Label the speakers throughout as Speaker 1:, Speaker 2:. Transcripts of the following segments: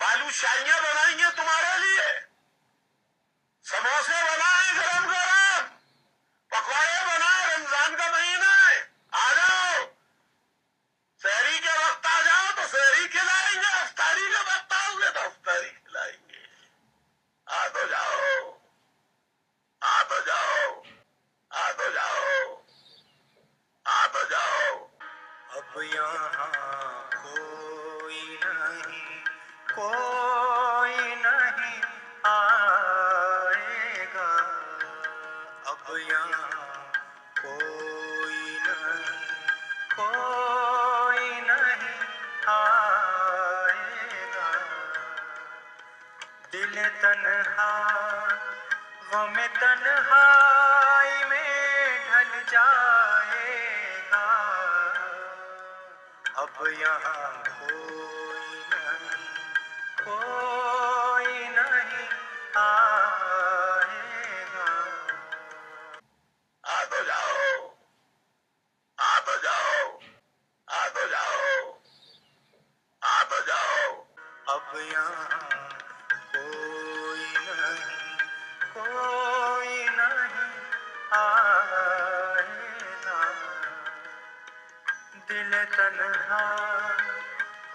Speaker 1: बालूशाहियाँ बनाएँगे तुम्हारे लिए। समोसे बनाए गरम गरम। पकौड़े बनाए, रमज़ान का महीना है। आ जाओ। शहरी के वक्त आ जाओ तो शहरी खिलाएँगे, अफ्तारी के वक्त आओगे तो अफ्तारी खिलाएँगे। आ तो जाओ। आ तो जाओ। आ तो जाओ। आ तो जाओ।
Speaker 2: अब यहाँ कोई नहीं। यहाँ कोई नहीं कोई नहीं आएगा। दिल तन्हा गम में ढल जाएगा। अब यहाँ कोई नहीं कोई नहीं आएगा। दिल तन्हा,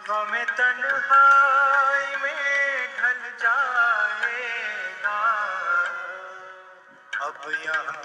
Speaker 2: गम तन्हाई में ढल जाएगा। अब यहाँ